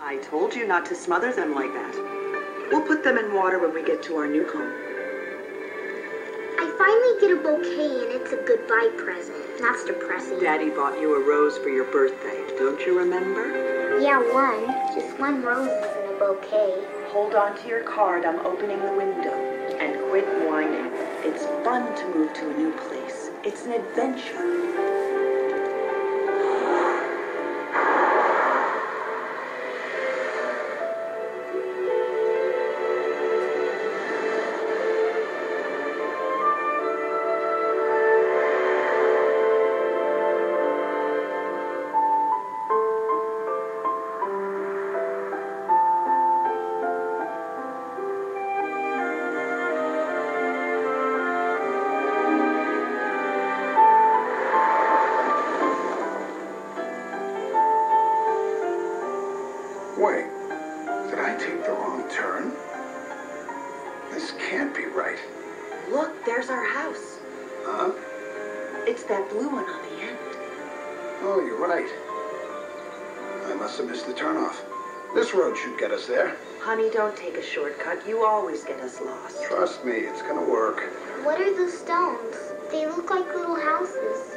I told you not to smother them like that. We'll put them in water when we get to our new home. I finally get a bouquet and it's a goodbye present. That's depressing. Daddy bought you a rose for your birthday. Don't you remember? Yeah, one. Just one rose isn't a bouquet. Hold on to your card. I'm opening the window. And quit whining. It's fun to move to a new place. It's an adventure. Wait, did I take the wrong turn? This can't be right. Look, there's our house. Huh? It's that blue one on the end. Oh, you're right. I must have missed the turnoff. This road should get us there. Honey, don't take a shortcut. You always get us lost. Trust me, it's gonna work. What are those stones? They look like little houses.